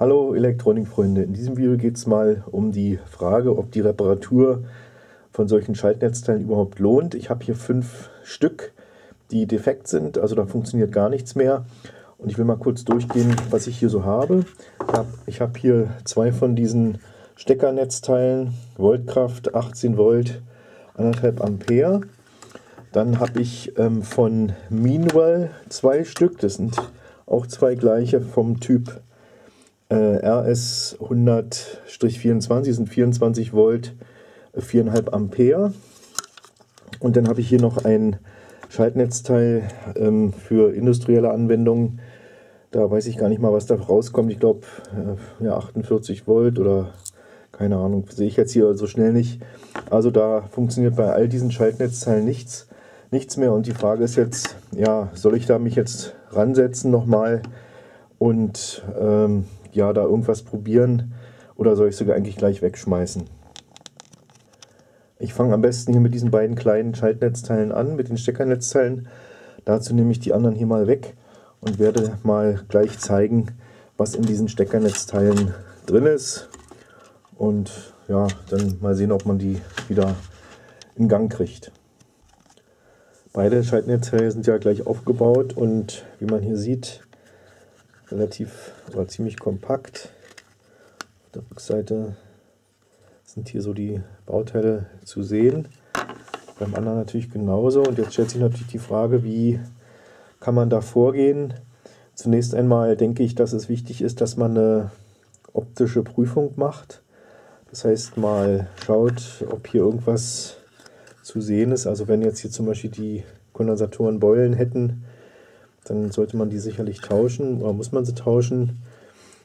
Hallo Elektronikfreunde, in diesem Video geht es mal um die Frage, ob die Reparatur von solchen Schaltnetzteilen überhaupt lohnt. Ich habe hier fünf Stück, die defekt sind, also da funktioniert gar nichts mehr. Und ich will mal kurz durchgehen, was ich hier so habe. Ich habe hier zwei von diesen Steckernetzteilen, Voltkraft 18 Volt, 1,5 Ampere. Dann habe ich ähm, von Meanwell zwei Stück, das sind auch zwei gleiche vom Typ RS 100-24 sind 24 Volt, 4,5 Ampere. Und dann habe ich hier noch ein Schaltnetzteil ähm, für industrielle Anwendungen. Da weiß ich gar nicht mal, was da rauskommt. Ich glaube, äh, ja, 48 Volt oder keine Ahnung, sehe ich jetzt hier so schnell nicht. Also da funktioniert bei all diesen Schaltnetzteilen nichts, nichts mehr. Und die Frage ist jetzt, ja, soll ich da mich jetzt ransetzen nochmal und ähm, ja, da irgendwas probieren oder soll ich sogar eigentlich gleich wegschmeißen? Ich fange am besten hier mit diesen beiden kleinen Schaltnetzteilen an, mit den Steckernetzteilen. Dazu nehme ich die anderen hier mal weg und werde mal gleich zeigen, was in diesen Steckernetzteilen drin ist. Und ja, dann mal sehen, ob man die wieder in Gang kriegt. Beide Schaltnetzteile sind ja gleich aufgebaut und wie man hier sieht, relativ oder ziemlich kompakt. Auf der Rückseite sind hier so die Bauteile zu sehen. Beim anderen natürlich genauso. Und jetzt stellt sich natürlich die Frage, wie kann man da vorgehen? Zunächst einmal denke ich, dass es wichtig ist, dass man eine optische Prüfung macht. Das heißt, mal schaut, ob hier irgendwas zu sehen ist. Also wenn jetzt hier zum Beispiel die Kondensatoren Beulen hätten, dann sollte man die sicherlich tauschen oder muss man sie tauschen.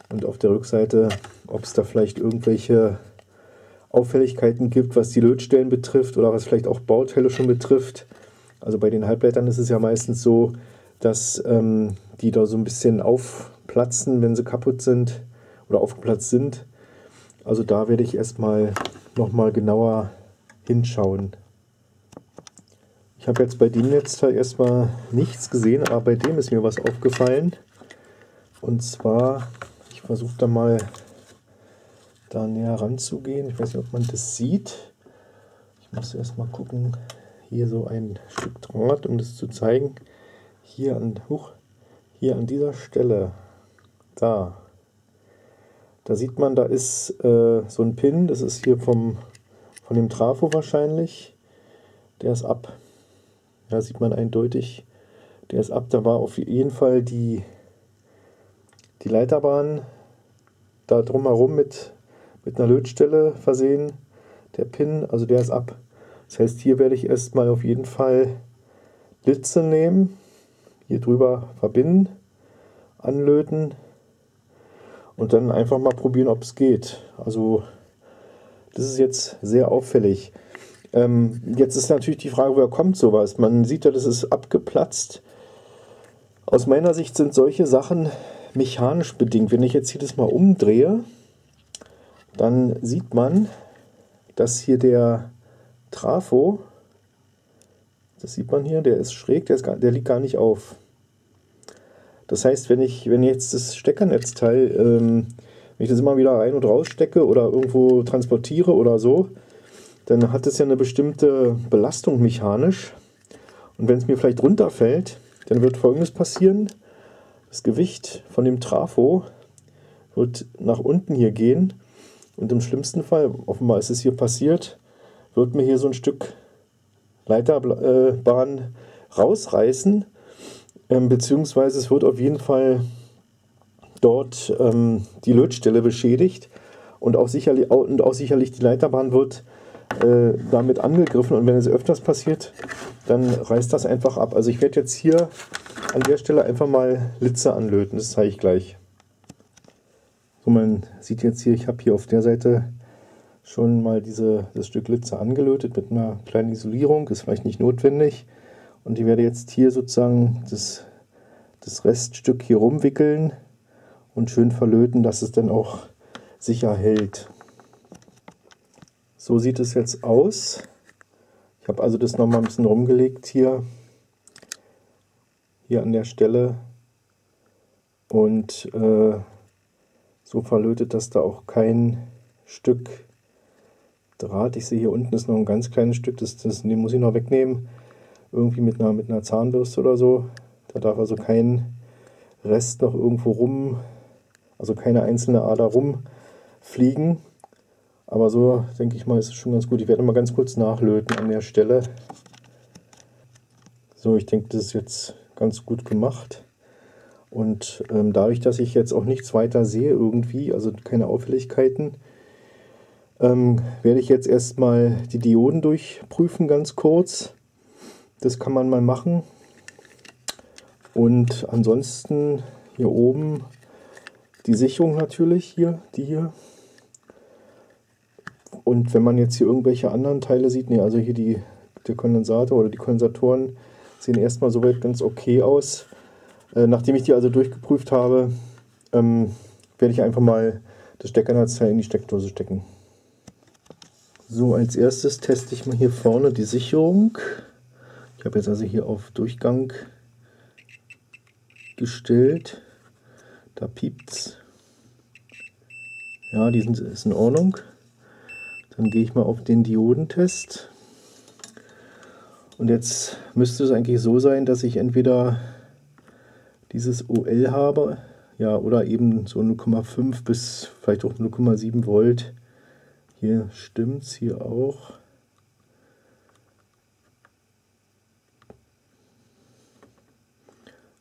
Und auf der Rückseite, ob es da vielleicht irgendwelche Auffälligkeiten gibt, was die Lötstellen betrifft oder was vielleicht auch Bauteile schon betrifft. Also bei den Halbleitern ist es ja meistens so, dass ähm, die da so ein bisschen aufplatzen, wenn sie kaputt sind oder aufgeplatzt sind. Also da werde ich erstmal nochmal genauer hinschauen. Ich habe jetzt bei dem Netzteil erstmal nichts gesehen, aber bei dem ist mir was aufgefallen. Und zwar, ich versuche da mal da näher ranzugehen. Ich weiß nicht, ob man das sieht. Ich muss erstmal gucken. Hier so ein Stück Draht, um das zu zeigen. Hier an, hoch, hier an dieser Stelle, da, da sieht man, da ist äh, so ein Pin. Das ist hier vom, von dem Trafo wahrscheinlich. Der ist ab. Da sieht man eindeutig, der ist ab. Da war auf jeden Fall die, die Leiterbahn da drumherum mit, mit einer Lötstelle versehen. Der Pin, also der ist ab. Das heißt, hier werde ich erstmal auf jeden Fall Litze nehmen, hier drüber verbinden, anlöten und dann einfach mal probieren, ob es geht. Also das ist jetzt sehr auffällig. Ähm, jetzt ist natürlich die Frage, woher kommt sowas? Man sieht ja, das ist abgeplatzt. Aus meiner Sicht sind solche Sachen mechanisch bedingt. Wenn ich jetzt hier das mal umdrehe, dann sieht man, dass hier der Trafo, das sieht man hier, der ist schräg, der, ist gar, der liegt gar nicht auf. Das heißt, wenn ich, wenn jetzt das Steckernetzteil, ähm, wenn ich das immer wieder rein und raus stecke oder irgendwo transportiere oder so, dann hat es ja eine bestimmte Belastung mechanisch. Und wenn es mir vielleicht runterfällt, dann wird folgendes passieren. Das Gewicht von dem Trafo wird nach unten hier gehen und im schlimmsten Fall, offenbar ist es hier passiert, wird mir hier so ein Stück Leiterbahn rausreißen, ähm, beziehungsweise es wird auf jeden Fall dort ähm, die Lötstelle beschädigt und auch sicherlich, und auch sicherlich die Leiterbahn wird äh, damit angegriffen und wenn es öfters passiert, dann reißt das einfach ab. Also ich werde jetzt hier an der Stelle einfach mal Litze anlöten, das zeige ich gleich. So, man sieht jetzt hier, ich habe hier auf der Seite schon mal diese, das Stück Litze angelötet mit einer kleinen Isolierung, ist vielleicht nicht notwendig. Und ich werde jetzt hier sozusagen das, das Reststück hier rumwickeln und schön verlöten, dass es dann auch sicher hält. So sieht es jetzt aus. Ich habe also das nochmal ein bisschen rumgelegt hier, hier an der Stelle. Und äh, so verlötet, dass da auch kein Stück Draht, ich sehe hier unten ist noch ein ganz kleines Stück, das, das den muss ich noch wegnehmen, irgendwie mit einer, mit einer Zahnbürste oder so. Da darf also kein Rest noch irgendwo rum, also keine einzelne Ader rumfliegen. Aber so denke ich mal, ist es schon ganz gut. Ich werde mal ganz kurz nachlöten an der Stelle. So, ich denke, das ist jetzt ganz gut gemacht. Und ähm, dadurch, dass ich jetzt auch nichts weiter sehe irgendwie, also keine Auffälligkeiten, ähm, werde ich jetzt erstmal die Dioden durchprüfen, ganz kurz. Das kann man mal machen. Und ansonsten hier oben die Sicherung natürlich hier, die hier. Und wenn man jetzt hier irgendwelche anderen Teile sieht, ne, also hier die, der Kondensator oder die Kondensatoren sehen erstmal soweit ganz okay aus. Äh, nachdem ich die also durchgeprüft habe, ähm, werde ich einfach mal das Steckernetzteil in die Steckdose stecken. So, als erstes teste ich mal hier vorne die Sicherung. Ich habe jetzt also hier auf Durchgang gestellt. Da piept's. Ja, die sind, ist in Ordnung. Dann gehe ich mal auf den Diodentest. Und jetzt müsste es eigentlich so sein, dass ich entweder dieses OL habe, ja, oder eben so 0,5 bis vielleicht auch 0,7 Volt hier stimmt es hier auch.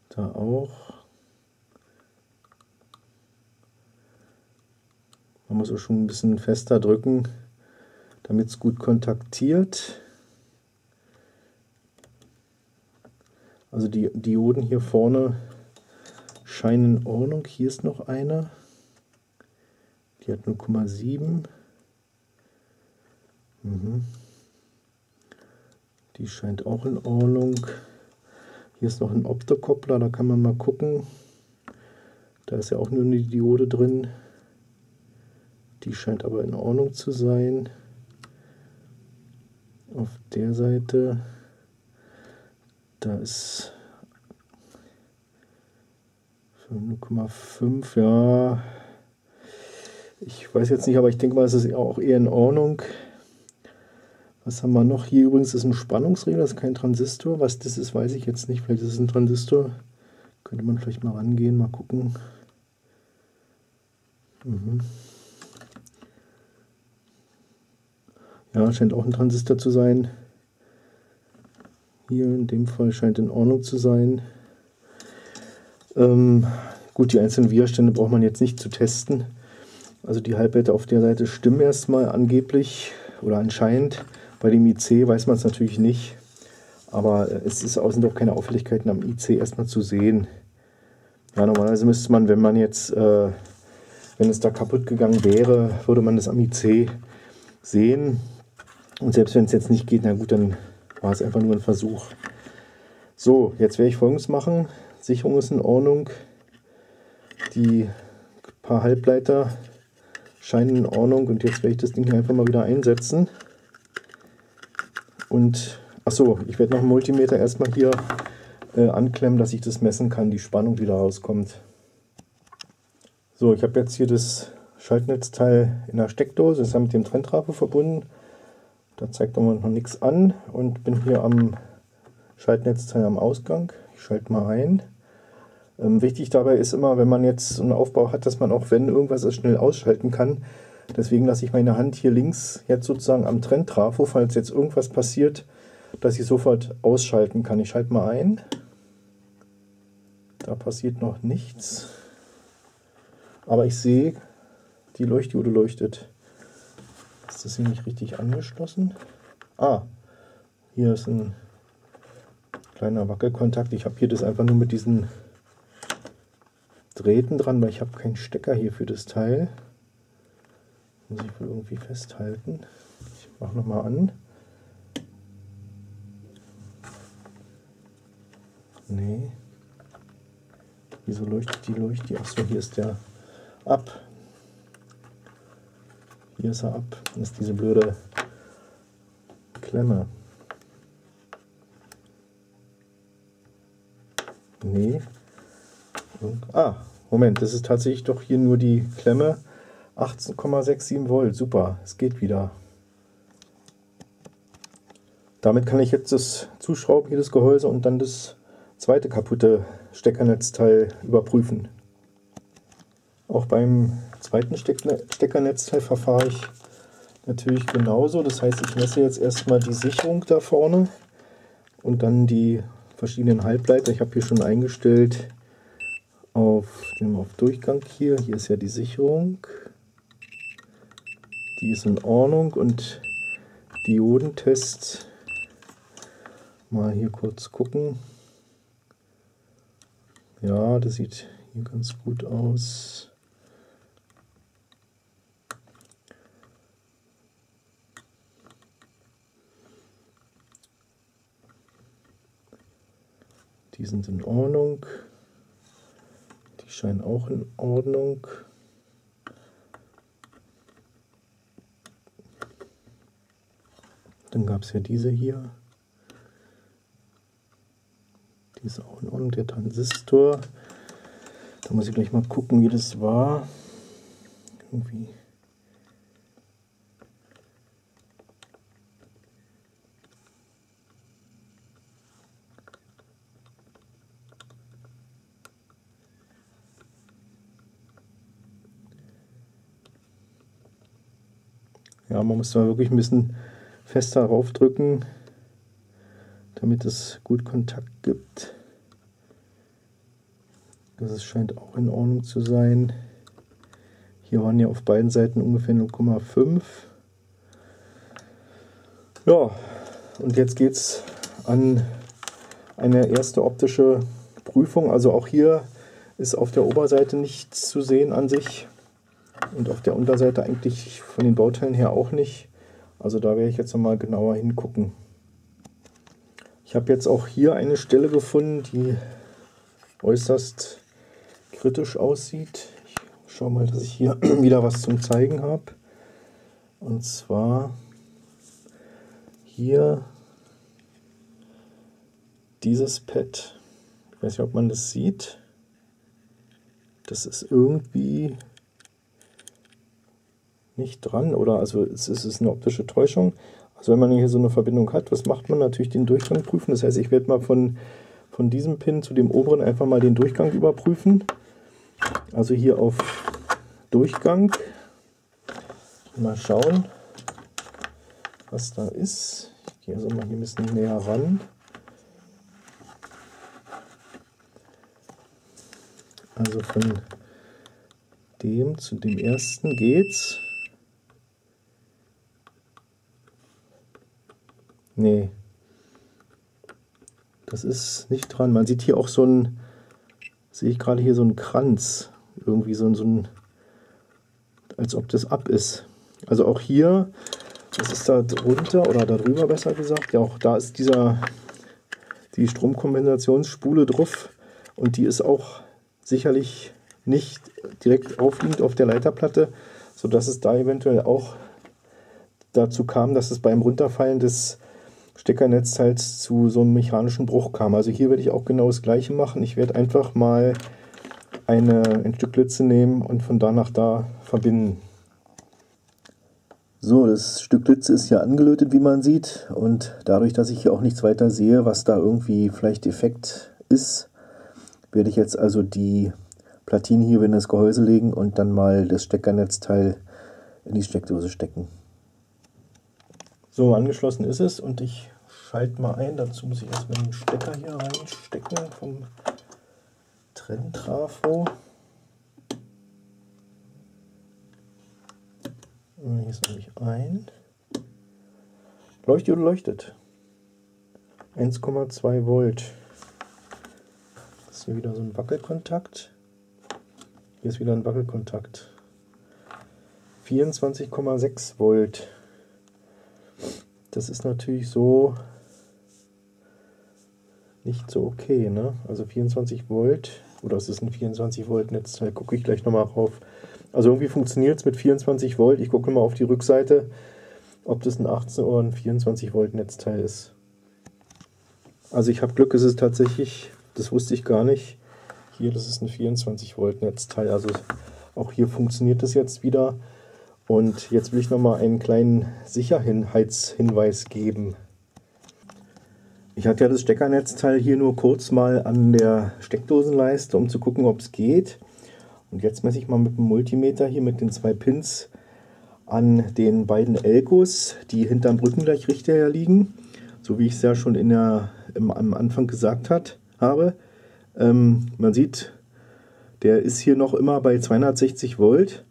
Da auch. Man muss auch schon ein bisschen fester drücken, damit es gut kontaktiert. Also die Dioden hier vorne scheinen in Ordnung. Hier ist noch eine. Die hat 0,7. Mhm. Die scheint auch in Ordnung. Hier ist noch ein Optokoppler, da kann man mal gucken. Da ist ja auch nur eine Diode drin. Die scheint aber in Ordnung zu sein. Auf der Seite, da ist 0,5, ja. Ich weiß jetzt nicht, aber ich denke mal, es ist auch eher in Ordnung. Was haben wir noch? Hier übrigens ist ein Spannungsregler, das ist kein Transistor. Was das ist, weiß ich jetzt nicht. Vielleicht ist es ein Transistor. Könnte man vielleicht mal rangehen, mal gucken. Mhm. Ja, scheint auch ein Transistor zu sein. Hier in dem Fall scheint in Ordnung zu sein. Ähm, gut, die einzelnen Widerstände braucht man jetzt nicht zu testen. Also die Halbwerte auf der Seite stimmen erstmal angeblich oder anscheinend. Bei dem IC weiß man es natürlich nicht, aber es ist, sind doch keine Auffälligkeiten am IC erstmal zu sehen. Ja, normalerweise müsste man, wenn man jetzt, äh, wenn es da kaputt gegangen wäre, würde man das am IC sehen. Und selbst wenn es jetzt nicht geht, na gut, dann war es einfach nur ein Versuch. So, jetzt werde ich folgendes machen. Sicherung ist in Ordnung. Die paar Halbleiter scheinen in Ordnung und jetzt werde ich das Ding hier einfach mal wieder einsetzen. Und achso, ich werde noch einen Multimeter erstmal hier äh, anklemmen, dass ich das messen kann, die Spannung wieder rauskommt. So, ich habe jetzt hier das Schaltnetzteil in der Steckdose, das ist ja mit dem Trenntrafo verbunden. Da zeigt aber noch nichts an und bin hier am Schaltnetzteil am Ausgang. Ich schalte mal ein. Ähm, wichtig dabei ist immer, wenn man jetzt einen Aufbau hat, dass man auch, wenn irgendwas ist, schnell ausschalten kann. Deswegen lasse ich meine Hand hier links jetzt sozusagen am Trenntrafo, falls jetzt irgendwas passiert, dass ich sofort ausschalten kann. Ich schalte mal ein. Da passiert noch nichts. Aber ich sehe, die Leuchtdiode leuchtet. Ist das hier nicht richtig angeschlossen? Ah, hier ist ein kleiner Wackelkontakt. Ich habe hier das einfach nur mit diesen Drähten dran, weil ich habe keinen Stecker hier für das Teil. Muss ich wohl irgendwie festhalten. Ich mache nochmal an. Nee. Wieso leuchtet die Leuchte? Achso, hier ist der ab. Hier ist er ab. Das ist diese blöde Klemme. Nee. Ah, Moment, das ist tatsächlich doch hier nur die Klemme. 18,67 Volt, super, es geht wieder. Damit kann ich jetzt das zuschrauben, hier das Gehäuse und dann das zweite kaputte Steckernetzteil überprüfen. Auch beim zweiten Steckernetzteil verfahre ich natürlich genauso. Das heißt, ich messe jetzt erstmal die Sicherung da vorne und dann die verschiedenen Halbleiter. Ich habe hier schon eingestellt auf dem auf Durchgang hier. Hier ist ja die Sicherung. Die ist in Ordnung und Diodentest mal hier kurz gucken. Ja, das sieht hier ganz gut aus. Die sind in Ordnung. Die scheinen auch in Ordnung. Dann gab es ja diese hier. Die ist auch in Ordnung, der Transistor. Da muss ich gleich mal gucken, wie das war. Irgendwie. Ja, man muss da wirklich ein bisschen fester draufdrücken, damit es gut Kontakt gibt. Das scheint auch in Ordnung zu sein. Hier waren ja auf beiden Seiten ungefähr 0,5. Ja, und jetzt geht es an eine erste optische Prüfung. Also auch hier ist auf der Oberseite nichts zu sehen an sich und auf der Unterseite eigentlich von den Bauteilen her auch nicht. Also da werde ich jetzt nochmal genauer hingucken. Ich habe jetzt auch hier eine Stelle gefunden, die äußerst kritisch aussieht. Ich schaue mal, dass ich hier wieder was zum Zeigen habe. Und zwar hier dieses Pad. Ich weiß nicht, ob man das sieht. Das ist irgendwie nicht dran oder also es ist eine optische Täuschung. Also wenn man hier so eine Verbindung hat, was macht man? Natürlich den Durchgang prüfen. Das heißt, ich werde mal von, von diesem Pin zu dem oberen einfach mal den Durchgang überprüfen. Also hier auf Durchgang. Mal schauen, was da ist. Ich gehe also mal hier ein bisschen näher ran. Also von dem zu dem ersten geht's. Nee. Das ist nicht dran. Man sieht hier auch so ein, sehe ich gerade hier so einen Kranz. Irgendwie so ein, so ein, als ob das ab ist. Also auch hier, das ist da drunter oder darüber besser gesagt. Ja, auch da ist dieser, die Stromkompensationsspule drauf. Und die ist auch sicherlich nicht direkt aufliegend auf der Leiterplatte, sodass es da eventuell auch dazu kam, dass es beim Runterfallen des Steckernetzteils zu so einem mechanischen Bruch kam. Also hier werde ich auch genau das gleiche machen. Ich werde einfach mal eine, ein Stück Litze nehmen und von da nach da verbinden. So, das Stück Litze ist ja angelötet, wie man sieht. Und dadurch, dass ich hier auch nichts weiter sehe, was da irgendwie vielleicht defekt ist, werde ich jetzt also die Platine hier in das Gehäuse legen und dann mal das Steckernetzteil in die Steckdose stecken. So, angeschlossen ist es und ich schalte mal ein. Dazu muss ich erstmal den Stecker hier reinstecken vom Trenntrafo. Hier ist nämlich ein. Leuchtet oder leuchtet? 1,2 Volt. Das ist hier wieder so ein Wackelkontakt. Hier ist wieder ein Wackelkontakt. 24,6 Volt. Das ist natürlich so nicht so okay. Ne? Also 24 Volt, oder es ist ein 24 Volt Netzteil, gucke ich gleich nochmal rauf. Also irgendwie funktioniert es mit 24 Volt. Ich gucke mal auf die Rückseite, ob das ein 18 oder ein 24 Volt Netzteil ist. Also ich habe Glück, es ist tatsächlich, das wusste ich gar nicht, Hier, das ist ein 24 Volt Netzteil, also auch hier funktioniert das jetzt wieder. Und jetzt will ich noch mal einen kleinen Sicherheitshinweis geben. Ich hatte ja das Steckernetzteil hier nur kurz mal an der Steckdosenleiste, um zu gucken, ob es geht. Und jetzt messe ich mal mit dem Multimeter hier mit den zwei Pins an den beiden Elkos, die hinterm Brückengleichrichter liegen. So wie ich es ja schon in der, im, am Anfang gesagt hat, habe. Ähm, man sieht, der ist hier noch immer bei 260 Volt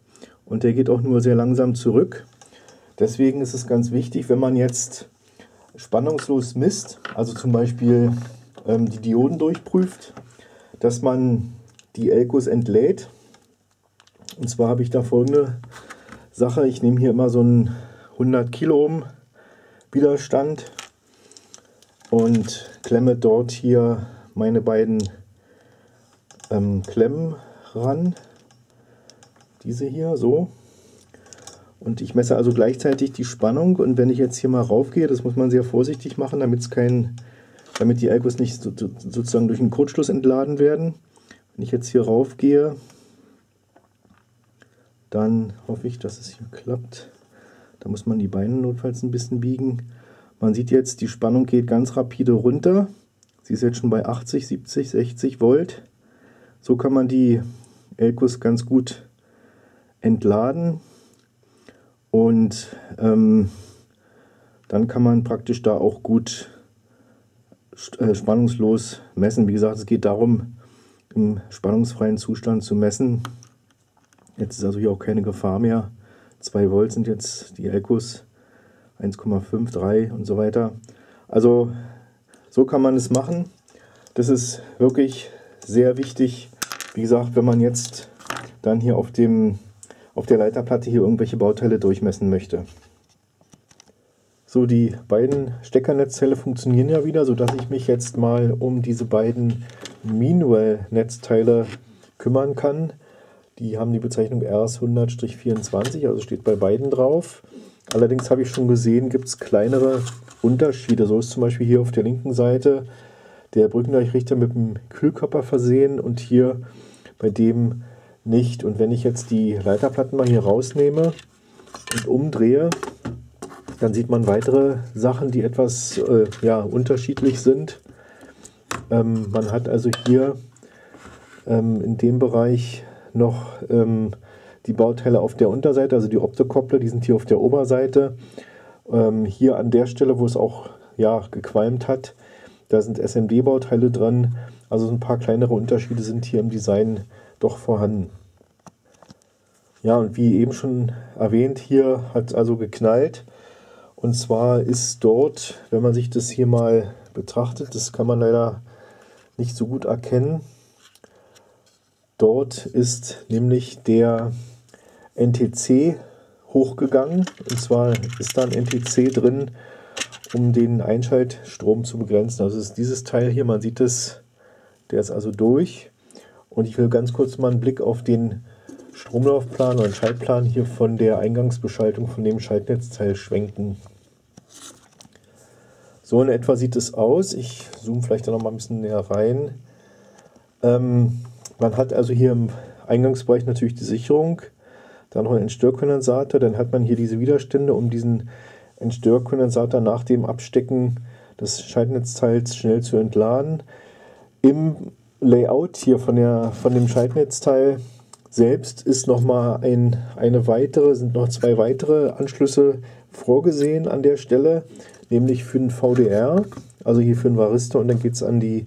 und der geht auch nur sehr langsam zurück. Deswegen ist es ganz wichtig, wenn man jetzt spannungslos misst, also zum Beispiel ähm, die Dioden durchprüft, dass man die Elkos entlädt. Und zwar habe ich da folgende Sache. Ich nehme hier immer so einen 100 Kiloohm Widerstand und klemme dort hier meine beiden ähm, Klemmen ran. Diese hier, so. Und ich messe also gleichzeitig die Spannung und wenn ich jetzt hier mal raufgehe, das muss man sehr vorsichtig machen, damit es kein, damit die Alkos nicht so, sozusagen durch einen Kurzschluss entladen werden. Wenn ich jetzt hier raufgehe, dann hoffe ich, dass es hier klappt. Da muss man die Beine notfalls ein bisschen biegen. Man sieht jetzt, die Spannung geht ganz rapide runter. Sie ist jetzt schon bei 80, 70, 60 Volt. So kann man die Elkos ganz gut entladen. Und ähm, dann kann man praktisch da auch gut äh, spannungslos messen. Wie gesagt, es geht darum, im spannungsfreien Zustand zu messen. Jetzt ist also hier auch keine Gefahr mehr. 2 Volt sind jetzt die Elkos, 1,5, 3 und so weiter. Also so kann man es machen. Das ist wirklich sehr wichtig. Wie gesagt, wenn man jetzt dann hier auf dem auf der Leiterplatte hier irgendwelche Bauteile durchmessen möchte. So, die beiden Steckernetzteile funktionieren ja wieder, sodass ich mich jetzt mal um diese beiden Meanwell-Netzteile kümmern kann. Die haben die Bezeichnung RS100-24, also steht bei beiden drauf. Allerdings habe ich schon gesehen, gibt es kleinere Unterschiede. So ist zum Beispiel hier auf der linken Seite der Brückendurchrichter mit dem Kühlkörper versehen und hier bei dem nicht. Und wenn ich jetzt die Leiterplatten mal hier rausnehme und umdrehe, dann sieht man weitere Sachen, die etwas äh, ja, unterschiedlich sind. Ähm, man hat also hier ähm, in dem Bereich noch ähm, die Bauteile auf der Unterseite, also die Optokoppler, die sind hier auf der Oberseite. Ähm, hier an der Stelle, wo es auch ja, gequalmt hat, da sind SMD-Bauteile dran. Also ein paar kleinere Unterschiede sind hier im Design doch vorhanden. Ja, und wie eben schon erwähnt, hier hat also geknallt. Und zwar ist dort, wenn man sich das hier mal betrachtet, das kann man leider nicht so gut erkennen. Dort ist nämlich der NTC hochgegangen. Und zwar ist da ein NTC drin, um den Einschaltstrom zu begrenzen. Also ist dieses Teil hier, man sieht es, der ist also durch. Und ich will ganz kurz mal einen Blick auf den Stromlaufplan und Schaltplan hier von der Eingangsbeschaltung von dem Schaltnetzteil schwenken. So in etwa sieht es aus. Ich zoome vielleicht noch mal ein bisschen näher rein. Ähm, man hat also hier im Eingangsbereich natürlich die Sicherung, dann noch einen Entstörkondensator, dann hat man hier diese Widerstände, um diesen Entstörkondensator nach dem Abstecken des Schaltnetzteils schnell zu entladen. Im Layout hier von, der, von dem Schaltnetzteil selbst ist noch mal ein, eine weitere, sind noch zwei weitere Anschlüsse vorgesehen an der Stelle, nämlich für den VDR, also hier für den Varistor und dann geht es an die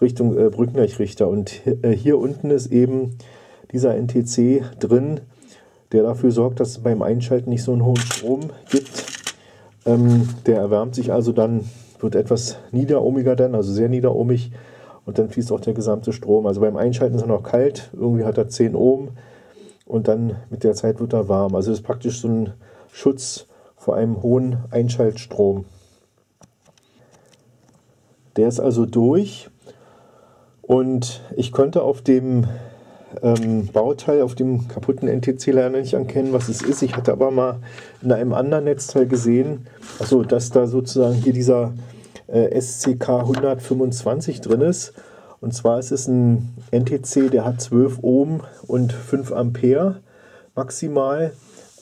Richtung äh, Brückengleichrichter. Und äh, hier unten ist eben dieser NTC drin, der dafür sorgt, dass es beim Einschalten nicht so einen hohen Strom gibt. Ähm, der erwärmt sich also dann, wird etwas niederohmiger dann, also sehr niederohmig und dann fließt auch der gesamte Strom. Also beim Einschalten ist er noch kalt, irgendwie hat er 10 Ohm und dann mit der Zeit wird er warm. Also das ist praktisch so ein Schutz vor einem hohen Einschaltstrom. Der ist also durch und ich konnte auf dem ähm, Bauteil, auf dem kaputten NTC leider nicht erkennen, was es ist. Ich hatte aber mal in einem anderen Netzteil gesehen, also dass da sozusagen hier dieser äh, SCK 125 drin ist. Und zwar ist es ein NTC, der hat 12 Ohm und 5 Ampere maximal.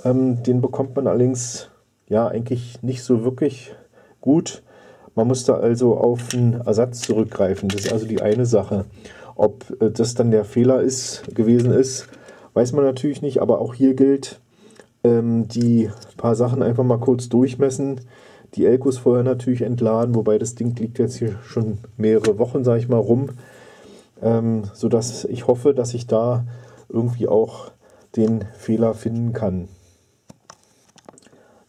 Ähm, den bekommt man allerdings ja eigentlich nicht so wirklich gut. Man muss da also auf einen Ersatz zurückgreifen. Das ist also die eine Sache. Ob äh, das dann der Fehler ist, gewesen ist, weiß man natürlich nicht. Aber auch hier gilt, ähm, die paar Sachen einfach mal kurz durchmessen. Die Elkos vorher natürlich entladen, wobei das Ding liegt jetzt hier schon mehrere Wochen, sage ich mal, rum. Ähm, sodass ich hoffe, dass ich da irgendwie auch den Fehler finden kann.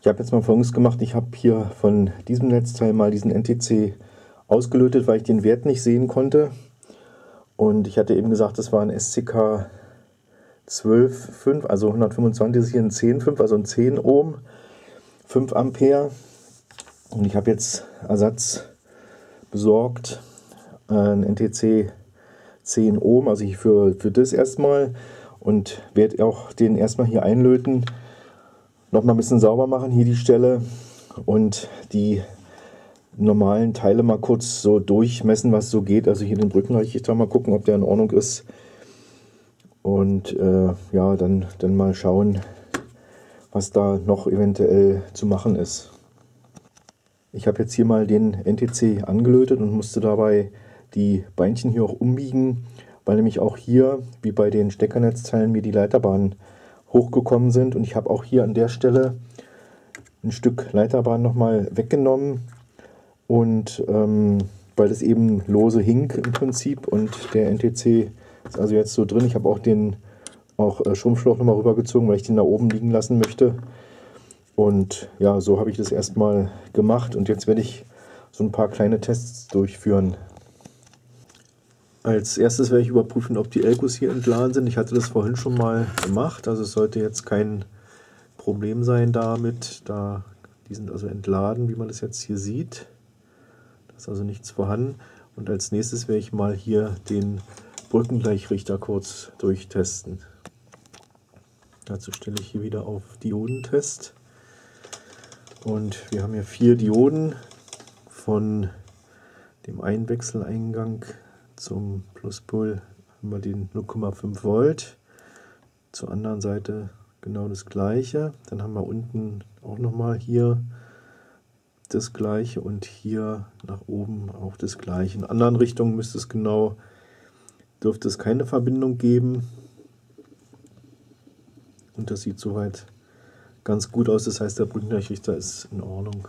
Ich habe jetzt mal folgendes gemacht. Ich habe hier von diesem Netzteil mal diesen NTC ausgelötet, weil ich den Wert nicht sehen konnte. Und ich hatte eben gesagt, das war ein SCK 12,5, also 125 ist hier ein 10,5, also ein 10 Ohm, 5 Ampere. Und ich habe jetzt Ersatz besorgt, ein NTC 10 Ohm, also für, für das erstmal. Und werde auch den erstmal hier einlöten noch mal ein bisschen sauber machen, hier die Stelle und die normalen Teile mal kurz so durchmessen, was so geht. Also hier den Brückenleuchter mal gucken, ob der in Ordnung ist. Und äh, ja, dann, dann mal schauen, was da noch eventuell zu machen ist. Ich habe jetzt hier mal den NTC angelötet und musste dabei die Beinchen hier auch umbiegen, weil nämlich auch hier, wie bei den Steckernetzteilen, mir die Leiterbahn hochgekommen sind. Und ich habe auch hier an der Stelle ein Stück Leiterbahn nochmal weggenommen. Und ähm, weil das eben lose hing im Prinzip und der NTC ist also jetzt so drin. Ich habe auch den auch äh, Schrumpfschlauch nochmal rübergezogen, weil ich den da oben liegen lassen möchte. Und ja, so habe ich das erstmal gemacht und jetzt werde ich so ein paar kleine Tests durchführen. Als erstes werde ich überprüfen, ob die Elkos hier entladen sind. Ich hatte das vorhin schon mal gemacht, also es sollte jetzt kein Problem sein damit. Da, die sind also entladen, wie man das jetzt hier sieht. Da ist also nichts vorhanden. Und als nächstes werde ich mal hier den Brückengleichrichter kurz durchtesten. Dazu stelle ich hier wieder auf Diodentest. Und wir haben hier vier Dioden von dem Einwechseleingang zum Pluspol haben wir den 0,5 Volt. Zur anderen Seite genau das gleiche. Dann haben wir unten auch nochmal hier das gleiche und hier nach oben auch das gleiche. In anderen Richtungen müsste es genau, dürfte es keine Verbindung geben. Und das sieht soweit ganz gut aus. Das heißt, der Brückenrichter ist in Ordnung.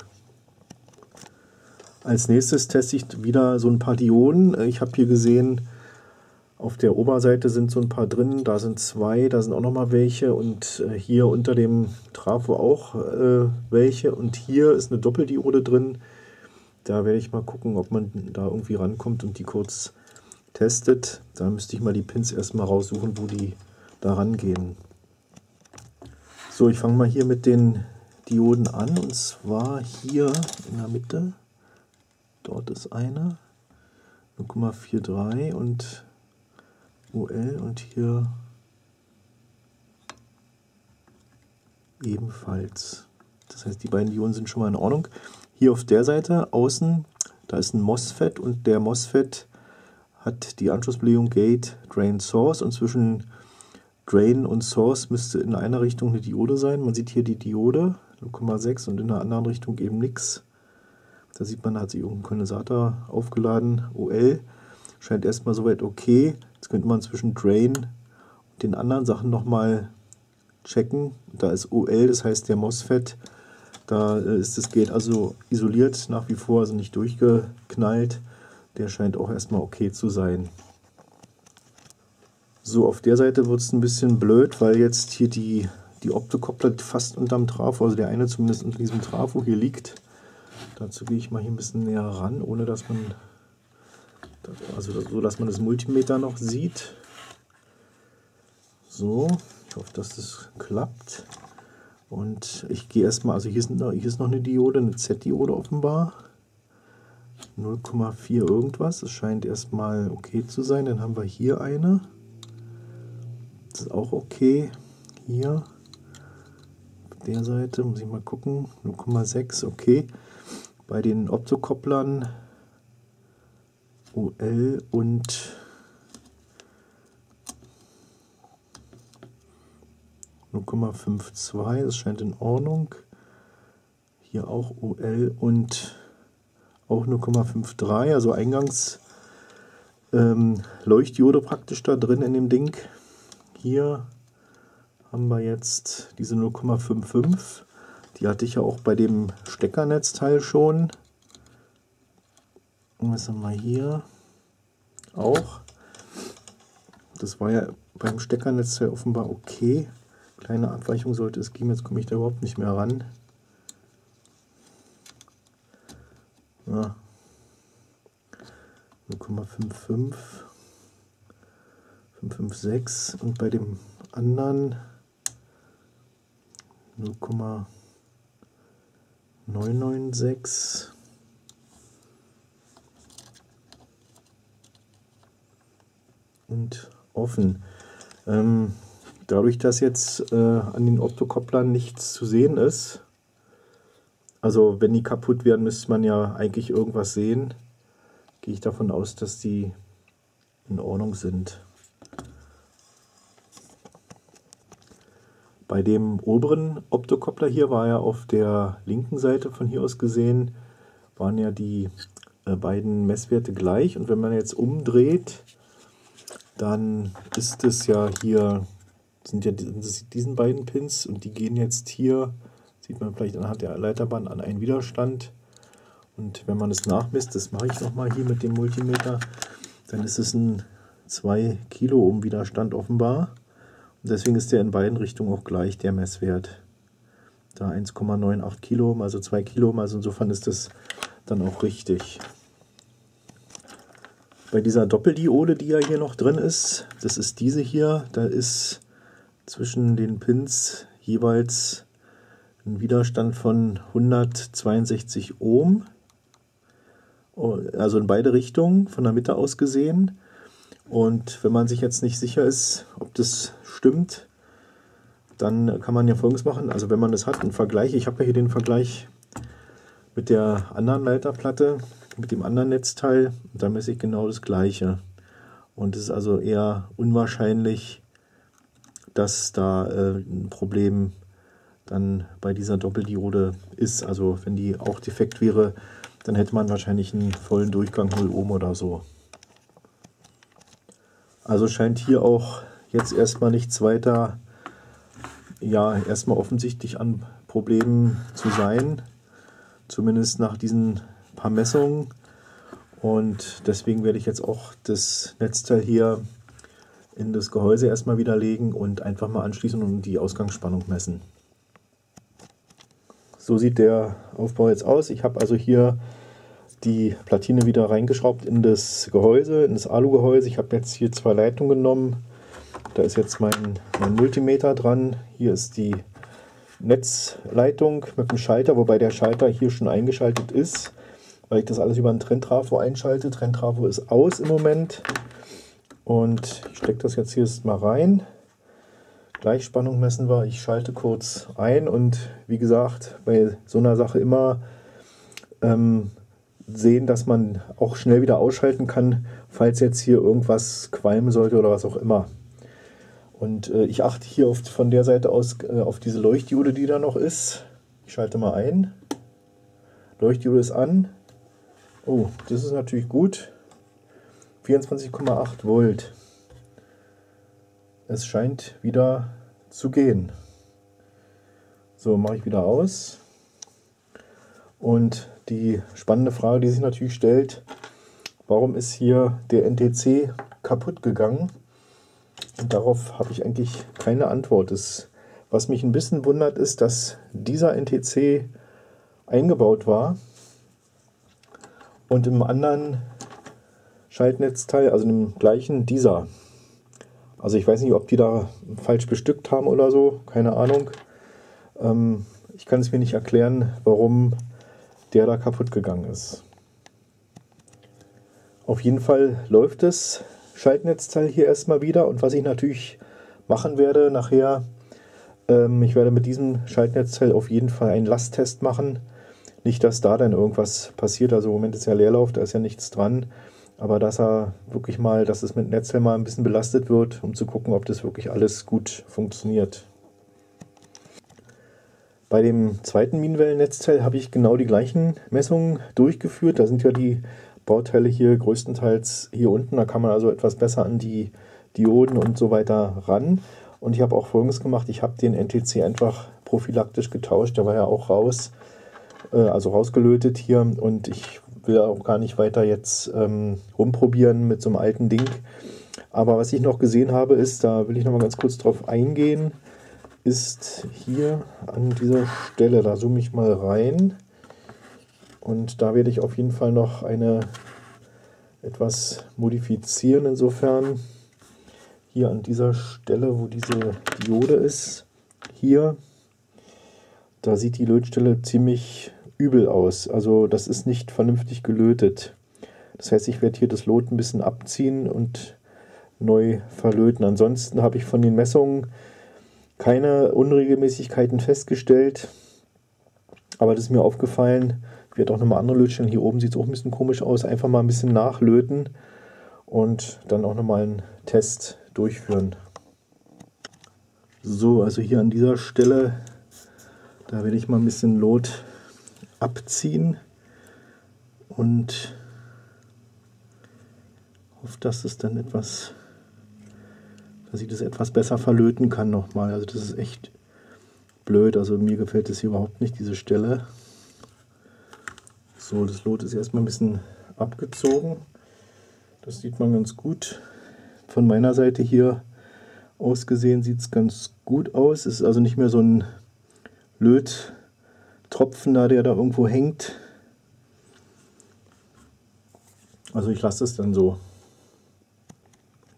Als nächstes teste ich wieder so ein paar Dioden. Ich habe hier gesehen, auf der Oberseite sind so ein paar drin, da sind zwei, da sind auch noch mal welche und äh, hier unter dem Trafo auch äh, welche und hier ist eine Doppeldiode drin. Da werde ich mal gucken, ob man da irgendwie rankommt und die kurz testet. Da müsste ich mal die Pins erstmal raussuchen, wo die da rangehen. So, ich fange mal hier mit den Dioden an und zwar hier in der Mitte. Dort ist eine 0,43 und UL und hier ebenfalls. Das heißt, die beiden Dioden sind schon mal in Ordnung. Hier auf der Seite außen, da ist ein MOSFET und der MOSFET hat die Anschlussbelegung Gate, Drain, Source und zwischen Drain und Source müsste in einer Richtung eine Diode sein. Man sieht hier die Diode 0,6 und in der anderen Richtung eben nichts. Da sieht man, da hat sich irgendein Kondensator aufgeladen. OL scheint erstmal soweit okay. Jetzt könnte man zwischen Drain und den anderen Sachen nochmal checken. Da ist OL, das heißt der MOSFET. Da äh, ist das Gate also isoliert nach wie vor, also nicht durchgeknallt. Der scheint auch erstmal okay zu sein. So, auf der Seite wird es ein bisschen blöd, weil jetzt hier die, die Optokoppler fast unterm Trafo, also der eine zumindest unter diesem Trafo hier liegt. Dazu gehe ich mal hier ein bisschen näher ran, ohne dass man, also so, dass man das Multimeter noch sieht. So, ich hoffe, dass das klappt. Und ich gehe erstmal, also hier ist, noch, hier ist noch eine Diode, eine Z-Diode offenbar. 0,4 irgendwas. Das scheint erstmal okay zu sein. Dann haben wir hier eine. Das ist auch okay. Hier, auf der Seite, muss ich mal gucken, 0,6, okay. Bei den Optokopplern OL und 0,52, das scheint in Ordnung. Hier auch OL und auch 0,53, also Eingangs ähm, Leuchtdiode praktisch da drin in dem Ding. Hier haben wir jetzt diese 0,55. Die hatte ich ja auch bei dem Steckernetzteil schon. Und was haben wir hier? Auch. Das war ja beim Steckernetzteil offenbar okay. Kleine Abweichung sollte es geben. Jetzt komme ich da überhaupt nicht mehr ran. Ja. 0,55 556 und bei dem anderen 0,996 und offen. Ähm, dadurch, dass jetzt äh, an den Optokopplern nichts zu sehen ist, also wenn die kaputt werden, müsste man ja eigentlich irgendwas sehen, gehe ich davon aus, dass die in Ordnung sind. Bei dem oberen Optokoppler hier war ja auf der linken Seite von hier aus gesehen, waren ja die äh, beiden Messwerte gleich. Und wenn man jetzt umdreht, dann ist es ja hier, sind ja diesen beiden Pins und die gehen jetzt hier, sieht man vielleicht anhand der Leiterbahn, an einen Widerstand. Und wenn man es nachmisst, das mache ich nochmal hier mit dem Multimeter, dann ist es ein 2 Kilo Ohm Widerstand offenbar. Deswegen ist der in beiden Richtungen auch gleich, der Messwert. Da 1,98 Kilo, also 2 Kilo, also insofern ist das dann auch richtig. Bei dieser Doppeldiode, die ja hier noch drin ist, das ist diese hier, da ist zwischen den Pins jeweils ein Widerstand von 162 Ohm, also in beide Richtungen, von der Mitte aus gesehen. Und wenn man sich jetzt nicht sicher ist, ob das stimmt, dann kann man ja folgendes machen. Also wenn man das hat, einen Vergleich. Ich habe ja hier den Vergleich mit der anderen Leiterplatte, mit dem anderen Netzteil. Da messe ich genau das gleiche. Und es ist also eher unwahrscheinlich, dass da äh, ein Problem dann bei dieser Doppeldiode ist. Also wenn die auch defekt wäre, dann hätte man wahrscheinlich einen vollen Durchgang 0 Ohm oder so. Also scheint hier auch jetzt erstmal nichts weiter, ja, erstmal offensichtlich an Problemen zu sein. Zumindest nach diesen paar Messungen. Und deswegen werde ich jetzt auch das Netzteil hier in das Gehäuse erstmal widerlegen und einfach mal anschließen und die Ausgangsspannung messen. So sieht der Aufbau jetzt aus. Ich habe also hier die Platine wieder reingeschraubt in das Gehäuse, in das Alugehäuse. Ich habe jetzt hier zwei Leitungen genommen. Da ist jetzt mein, mein Multimeter dran. Hier ist die Netzleitung mit dem Schalter, wobei der Schalter hier schon eingeschaltet ist, weil ich das alles über einen Trenntrafo einschalte. Trenntrafo ist aus im Moment. Und ich stecke das jetzt hier mal rein. Gleichspannung messen wir. Ich schalte kurz ein und wie gesagt, bei so einer Sache immer ähm, sehen, dass man auch schnell wieder ausschalten kann, falls jetzt hier irgendwas qualmen sollte oder was auch immer. Und äh, ich achte hier auf, von der Seite aus äh, auf diese Leuchtdiode, die da noch ist. Ich schalte mal ein. Leuchtdiode ist an. Oh, das ist natürlich gut. 24,8 Volt. Es scheint wieder zu gehen. So, mache ich wieder aus. Und die spannende Frage, die sich natürlich stellt, warum ist hier der NTC kaputt gegangen? Und darauf habe ich eigentlich keine Antwort. Das, was mich ein bisschen wundert, ist, dass dieser NTC eingebaut war und im anderen Schaltnetzteil, also im gleichen dieser. Also ich weiß nicht, ob die da falsch bestückt haben oder so, keine Ahnung. Ähm, ich kann es mir nicht erklären, warum der da kaputt gegangen ist. Auf jeden Fall läuft das Schaltnetzteil hier erstmal wieder und was ich natürlich machen werde nachher, ähm, ich werde mit diesem Schaltnetzteil auf jeden Fall einen Lasttest machen. Nicht, dass da dann irgendwas passiert, also im Moment ist ja Leerlauf, da ist ja nichts dran, aber dass er wirklich mal, dass es mit Netzteil mal ein bisschen belastet wird, um zu gucken, ob das wirklich alles gut funktioniert. Bei dem zweiten Minenwellennetzteil habe ich genau die gleichen Messungen durchgeführt. Da sind ja die Bauteile hier größtenteils hier unten. Da kann man also etwas besser an die Dioden und so weiter ran. Und ich habe auch folgendes gemacht. Ich habe den NTC einfach prophylaktisch getauscht. Der war ja auch raus, äh, also rausgelötet hier. Und ich will auch gar nicht weiter jetzt ähm, rumprobieren mit so einem alten Ding. Aber was ich noch gesehen habe, ist, da will ich noch mal ganz kurz drauf eingehen, ist hier an dieser Stelle, da zoome ich mal rein. Und da werde ich auf jeden Fall noch eine etwas modifizieren. Insofern hier an dieser Stelle, wo diese Diode ist, hier, da sieht die Lötstelle ziemlich übel aus. Also das ist nicht vernünftig gelötet. Das heißt, ich werde hier das Lot ein bisschen abziehen und neu verlöten. Ansonsten habe ich von den Messungen keine Unregelmäßigkeiten festgestellt. Aber das ist mir aufgefallen, ich werde auch nochmal andere Lötstellen. Hier oben sieht es auch ein bisschen komisch aus. Einfach mal ein bisschen nachlöten und dann auch nochmal einen Test durchführen. So, also hier an dieser Stelle, da werde ich mal ein bisschen Lot abziehen und hoffe, dass es dann etwas, dass ich das etwas besser verlöten kann nochmal. Also das ist echt blöd, also mir gefällt das hier überhaupt nicht, diese Stelle. So, das Lot ist erstmal ein bisschen abgezogen. Das sieht man ganz gut. Von meiner Seite hier aus gesehen sieht es ganz gut aus. Es ist also nicht mehr so ein Löt Tropfen da, der da irgendwo hängt. Also ich lasse es dann so.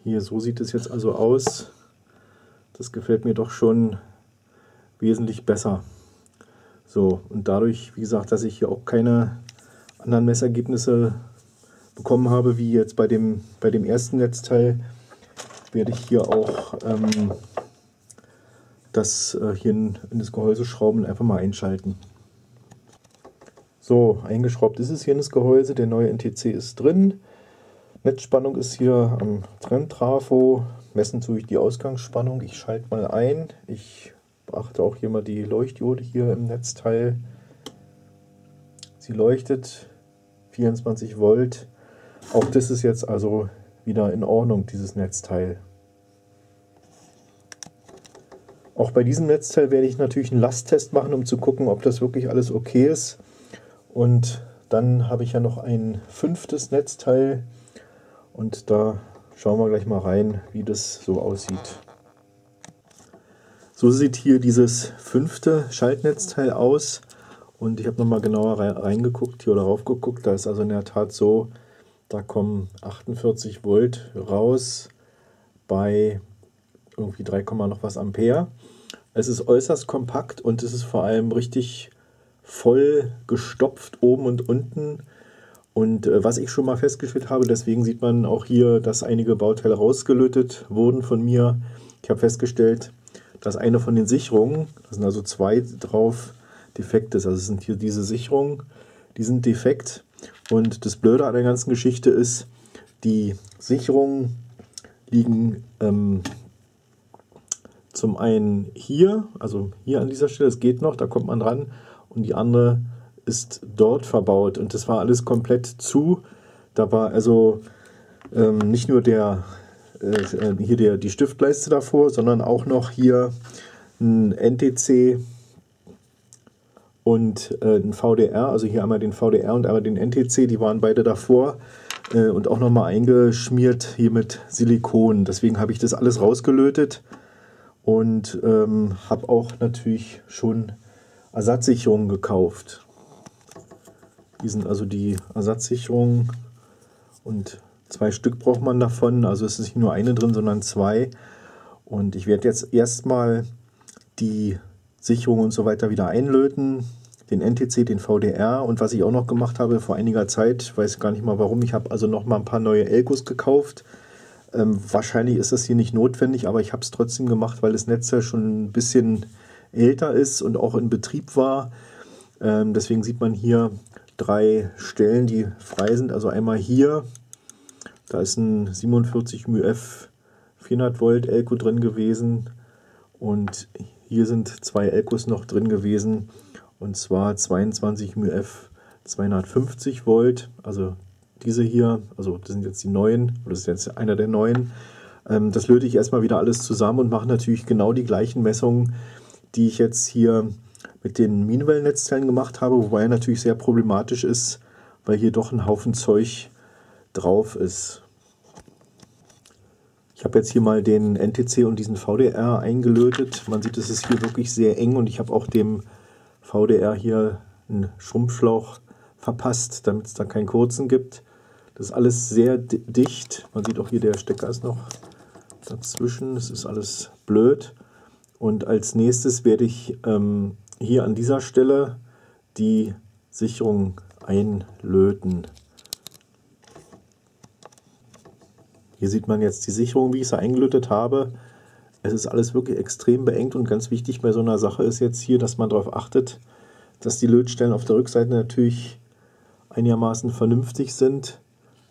Hier, so sieht es jetzt also aus. Das gefällt mir doch schon wesentlich besser. So, und dadurch, wie gesagt, dass ich hier auch keine anderen Messergebnisse bekommen habe, wie jetzt bei dem, bei dem ersten Netzteil, werde ich hier auch ähm, das äh, hier in, in das Gehäuse schrauben und einfach mal einschalten. So, eingeschraubt ist es hier in das Gehäuse. Der neue NTC ist drin. Netzspannung ist hier am Trenntrafo. Messen tue ich die Ausgangsspannung. Ich schalte mal ein. Ich beachte auch hier mal die Leuchtdiode hier im Netzteil. Sie leuchtet 24 Volt. Auch das ist jetzt also wieder in Ordnung, dieses Netzteil. Auch bei diesem Netzteil werde ich natürlich einen Lasttest machen, um zu gucken, ob das wirklich alles okay ist. Und dann habe ich ja noch ein fünftes Netzteil und da schauen wir gleich mal rein, wie das so aussieht. So sieht hier dieses fünfte Schaltnetzteil aus und ich habe nochmal genauer reingeguckt hier oder raufgeguckt. Da ist also in der Tat so, da kommen 48 Volt raus bei irgendwie 3, noch was Ampere. Es ist äußerst kompakt und es ist vor allem richtig voll gestopft oben und unten. Und äh, was ich schon mal festgestellt habe, deswegen sieht man auch hier, dass einige Bauteile rausgelötet wurden von mir. Ich habe festgestellt, dass eine von den Sicherungen, da sind also zwei drauf, defekt ist. Also sind hier diese Sicherungen, die sind defekt. Und das Blöde an der ganzen Geschichte ist, die Sicherungen liegen ähm, zum einen hier, also hier an dieser Stelle, es geht noch, da kommt man dran, und die andere ist dort verbaut und das war alles komplett zu. Da war also ähm, nicht nur der, äh, hier der, die Stiftleiste davor, sondern auch noch hier ein NTC und äh, ein VDR, also hier einmal den VDR und einmal den NTC, die waren beide davor äh, und auch nochmal eingeschmiert hier mit Silikon. Deswegen habe ich das alles rausgelötet und ähm, habe auch natürlich schon Ersatzsicherungen gekauft. Die sind also die Ersatzsicherungen und zwei Stück braucht man davon. Also es ist nicht nur eine drin, sondern zwei. Und ich werde jetzt erstmal die Sicherung und so weiter wieder einlöten. Den NTC, den VDR und was ich auch noch gemacht habe vor einiger Zeit, weiß gar nicht mal warum, ich habe also noch mal ein paar neue Elkos gekauft. Ähm, wahrscheinlich ist das hier nicht notwendig, aber ich habe es trotzdem gemacht, weil das Netz ja schon ein bisschen älter ist und auch in Betrieb war. Ähm, deswegen sieht man hier drei Stellen, die frei sind. Also einmal hier, da ist ein 47 μF 400 Volt Elko drin gewesen. Und hier sind zwei Elkos noch drin gewesen und zwar 22 μF 250 Volt, also diese hier, also das sind jetzt die neuen, oder das ist jetzt einer der neuen. Ähm, das löte ich erstmal wieder alles zusammen und mache natürlich genau die gleichen Messungen, die ich jetzt hier mit den Minenwellennetzteilen gemacht habe, wobei natürlich sehr problematisch ist, weil hier doch ein Haufen Zeug drauf ist. Ich habe jetzt hier mal den NTC und diesen VDR eingelötet. Man sieht, es ist hier wirklich sehr eng und ich habe auch dem VDR hier einen Schrumpfschlauch verpasst, damit es da keinen kurzen gibt. Das ist alles sehr dicht. Man sieht auch hier, der Stecker ist noch dazwischen. Das ist alles blöd. Und als nächstes werde ich ähm, hier an dieser Stelle die Sicherung einlöten. Hier sieht man jetzt die Sicherung, wie ich sie eingelötet habe. Es ist alles wirklich extrem beengt und ganz wichtig bei so einer Sache ist jetzt hier, dass man darauf achtet, dass die Lötstellen auf der Rückseite natürlich einigermaßen vernünftig sind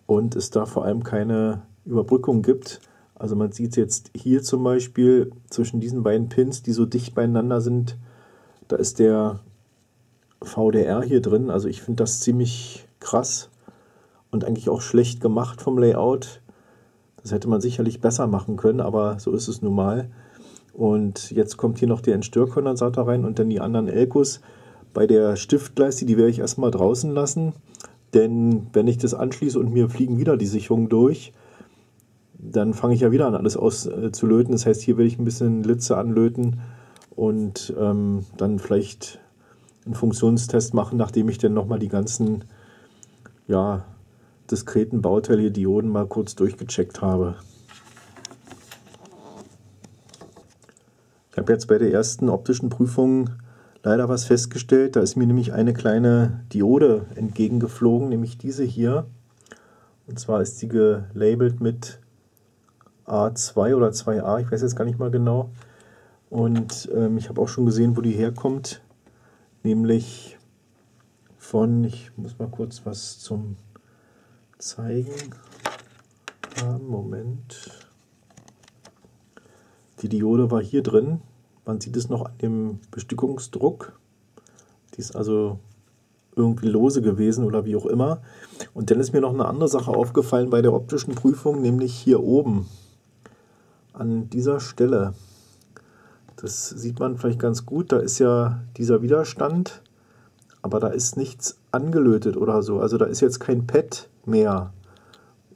und es da vor allem keine Überbrückung gibt. Also man sieht jetzt hier zum Beispiel zwischen diesen beiden Pins, die so dicht beieinander sind, da ist der VDR hier drin. Also ich finde das ziemlich krass und eigentlich auch schlecht gemacht vom Layout. Das hätte man sicherlich besser machen können, aber so ist es nun mal. Und jetzt kommt hier noch der Entstörkondensator rein und dann die anderen Elkos. Bei der Stiftleiste, die werde ich erstmal draußen lassen, denn wenn ich das anschließe und mir fliegen wieder die Sicherungen durch, dann fange ich ja wieder an, alles auszulöten. Das heißt, hier will ich ein bisschen Litze anlöten und ähm, dann vielleicht einen Funktionstest machen, nachdem ich dann nochmal die ganzen ja, diskreten Bauteile, Dioden mal kurz durchgecheckt habe. Ich habe jetzt bei der ersten optischen Prüfung leider was festgestellt. Da ist mir nämlich eine kleine Diode entgegengeflogen, nämlich diese hier. Und zwar ist die gelabelt mit A2 oder 2A, ich weiß jetzt gar nicht mal genau. Und ähm, ich habe auch schon gesehen, wo die herkommt, nämlich von, ich muss mal kurz was zum Zeigen haben. Moment. Die Diode war hier drin. Man sieht es noch an dem Bestückungsdruck. Die ist also irgendwie lose gewesen oder wie auch immer. Und dann ist mir noch eine andere Sache aufgefallen bei der optischen Prüfung, nämlich hier oben an dieser Stelle. Das sieht man vielleicht ganz gut. Da ist ja dieser Widerstand, aber da ist nichts angelötet oder so. Also da ist jetzt kein Pad mehr.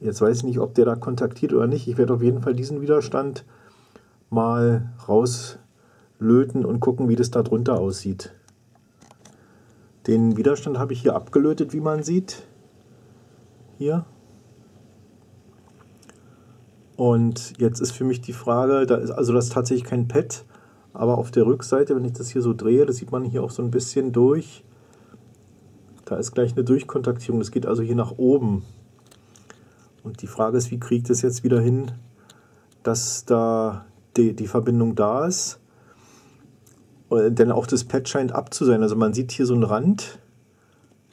Jetzt weiß ich nicht, ob der da kontaktiert oder nicht. Ich werde auf jeden Fall diesen Widerstand mal rauslöten und gucken, wie das da drunter aussieht. Den Widerstand habe ich hier abgelötet, wie man sieht. Hier. Und jetzt ist für mich die Frage, da ist also das ist tatsächlich kein Pad, aber auf der Rückseite, wenn ich das hier so drehe, das sieht man hier auch so ein bisschen durch. Da ist gleich eine Durchkontaktierung. Das geht also hier nach oben. Und die Frage ist, wie kriegt es jetzt wieder hin, dass da die, die Verbindung da ist? Äh, denn auch das Pad scheint ab zu sein. Also man sieht hier so einen Rand,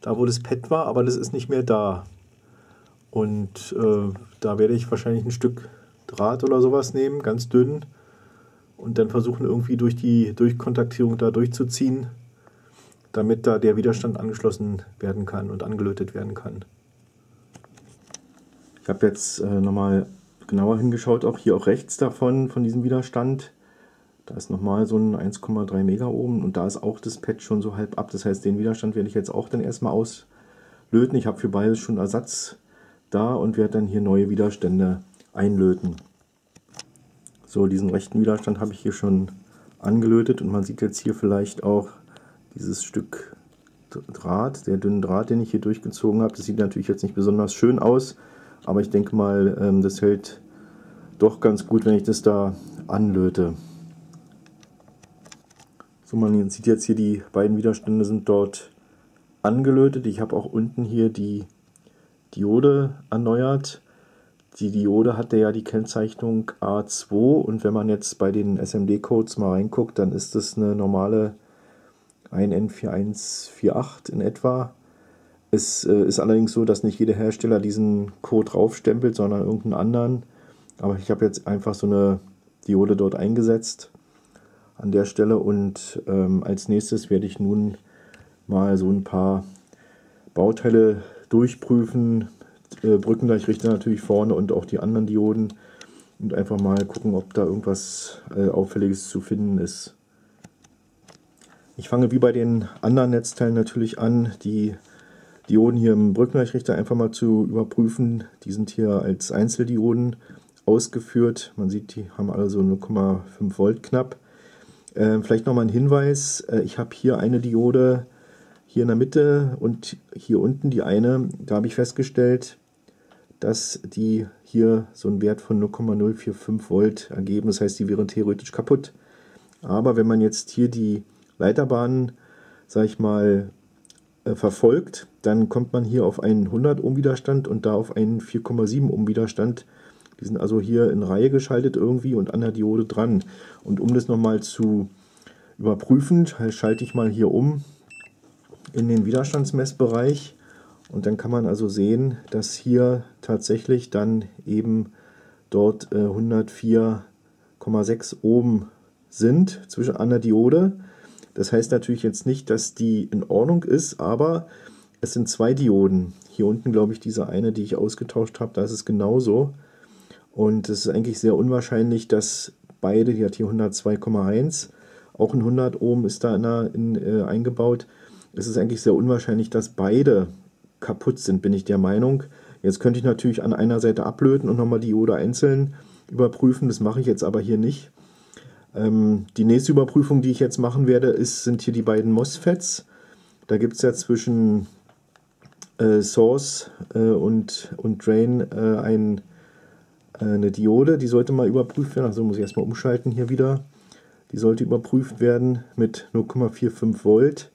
da wo das Pad war, aber das ist nicht mehr da. Und äh, da werde ich wahrscheinlich ein Stück Draht oder sowas nehmen, ganz dünn, und dann versuchen irgendwie durch die Durchkontaktierung da durchzuziehen, damit da der Widerstand angeschlossen werden kann und angelötet werden kann. Ich habe jetzt äh, nochmal genauer hingeschaut, auch hier auch rechts davon, von diesem Widerstand. Da ist nochmal so ein 1,3 Mega oben und da ist auch das Pad schon so halb ab. Das heißt, den Widerstand werde ich jetzt auch dann erstmal auslöten. Ich habe für beides schon Ersatz da und werde dann hier neue Widerstände einlöten. So, diesen rechten Widerstand habe ich hier schon angelötet und man sieht jetzt hier vielleicht auch dieses Stück Draht, der dünnen Draht, den ich hier durchgezogen habe. Das sieht natürlich jetzt nicht besonders schön aus, aber ich denke mal, ähm, das hält doch ganz gut, wenn ich das da anlöte. So, man sieht jetzt hier, die beiden Widerstände sind dort angelötet. Ich habe auch unten hier die Diode erneuert. Die Diode hatte ja die Kennzeichnung A2 und wenn man jetzt bei den SMD-Codes mal reinguckt, dann ist das eine normale 1N4148 in etwa. Es äh, ist allerdings so, dass nicht jeder Hersteller diesen Code draufstempelt, sondern irgendeinen anderen. Aber ich habe jetzt einfach so eine Diode dort eingesetzt. an der Stelle und ähm, als nächstes werde ich nun mal so ein paar Bauteile durchprüfen. Äh, Brückengleichrichter natürlich vorne und auch die anderen Dioden und einfach mal gucken, ob da irgendwas äh, Auffälliges zu finden ist. Ich fange wie bei den anderen Netzteilen natürlich an, die Dioden hier im Brückengleichrichter einfach mal zu überprüfen. Die sind hier als Einzeldioden ausgeführt. Man sieht, die haben alle so 0,5 Volt knapp. Äh, vielleicht nochmal ein Hinweis. Äh, ich habe hier eine Diode hier in der Mitte und hier unten die eine. Da habe ich festgestellt, dass die hier so einen Wert von 0,045 Volt ergeben. Das heißt, die wären theoretisch kaputt. Aber wenn man jetzt hier die Leiterbahn, sag ich mal, äh, verfolgt, dann kommt man hier auf einen 100 Ohm Widerstand und da auf einen 4,7 Ohm Widerstand. Die sind also hier in Reihe geschaltet irgendwie und an der Diode dran. Und um das nochmal zu überprüfen, schalte ich mal hier um in den Widerstandsmessbereich und dann kann man also sehen, dass hier tatsächlich dann eben dort äh, 104,6 Ohm sind zwischen einer Diode. Das heißt natürlich jetzt nicht, dass die in Ordnung ist, aber es sind zwei Dioden. Hier unten glaube ich diese eine, die ich ausgetauscht habe, da ist es genauso. Und es ist eigentlich sehr unwahrscheinlich, dass beide, die hat hier 102,1, auch ein 100 Ohm ist da in, in, äh, eingebaut. Es ist eigentlich sehr unwahrscheinlich, dass beide kaputt sind, bin ich der Meinung. Jetzt könnte ich natürlich an einer Seite ablöten und nochmal die Diode einzeln überprüfen. Das mache ich jetzt aber hier nicht. Ähm, die nächste Überprüfung, die ich jetzt machen werde, ist, sind hier die beiden MOSFETs. Da gibt es ja zwischen äh, Source äh, und, und Drain äh, ein, äh, eine Diode. Die sollte mal überprüft werden. Also muss ich erstmal umschalten hier wieder. Die sollte überprüft werden mit 0,45 Volt.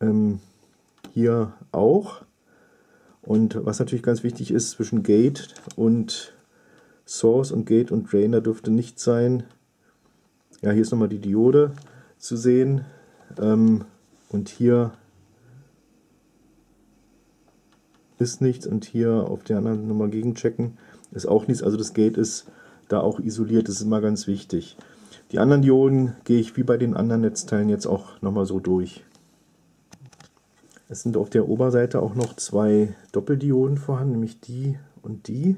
Ähm, hier auch. Und was natürlich ganz wichtig ist, zwischen Gate und Source und Gate und Drain, da dürfte nichts sein. Ja, hier ist nochmal die Diode zu sehen. Ähm, und hier ist nichts. Und hier auf der anderen nochmal gegenchecken. Ist auch nichts. Also das Gate ist da auch isoliert. Das ist immer ganz wichtig. Die anderen Dioden gehe ich wie bei den anderen Netzteilen jetzt auch nochmal so durch. Es sind auf der Oberseite auch noch zwei Doppeldioden vorhanden, nämlich die und die.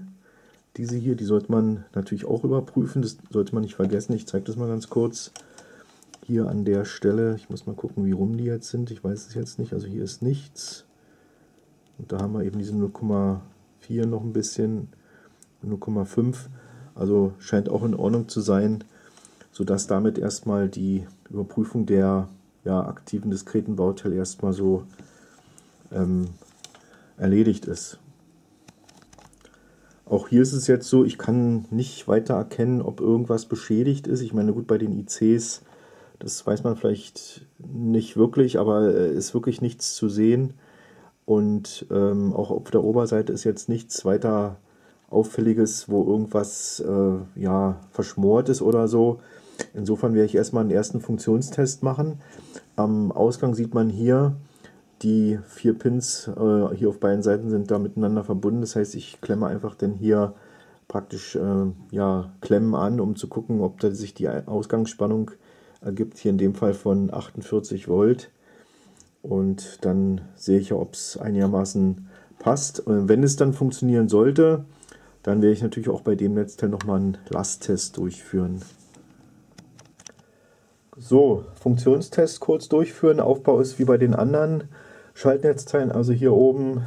Diese hier, die sollte man natürlich auch überprüfen, das sollte man nicht vergessen. Ich zeige das mal ganz kurz. Hier an der Stelle, ich muss mal gucken, wie rum die jetzt sind. Ich weiß es jetzt nicht, also hier ist nichts. Und da haben wir eben diese 0,4 noch ein bisschen, 0,5. Also scheint auch in Ordnung zu sein, sodass damit erstmal die Überprüfung der ja, aktiven diskreten Bauteile erstmal so ähm, erledigt ist. Auch hier ist es jetzt so, ich kann nicht weiter erkennen, ob irgendwas beschädigt ist. Ich meine, gut, bei den ICs, das weiß man vielleicht nicht wirklich, aber äh, ist wirklich nichts zu sehen. Und ähm, auch auf der Oberseite ist jetzt nichts weiter Auffälliges, wo irgendwas äh, ja, verschmort ist oder so. Insofern werde ich erstmal einen ersten Funktionstest machen. Am Ausgang sieht man hier, die vier Pins äh, hier auf beiden Seiten sind da miteinander verbunden. Das heißt, ich klemme einfach dann hier praktisch äh, ja, Klemmen an, um zu gucken, ob da sich die Ausgangsspannung ergibt. Hier in dem Fall von 48 Volt. Und dann sehe ich ja, ob es einigermaßen passt. Und wenn es dann funktionieren sollte, dann werde ich natürlich auch bei dem Netzteil nochmal einen Lasttest durchführen. So, Funktionstest kurz durchführen. Aufbau ist wie bei den anderen Schaltnetzteilen, also hier oben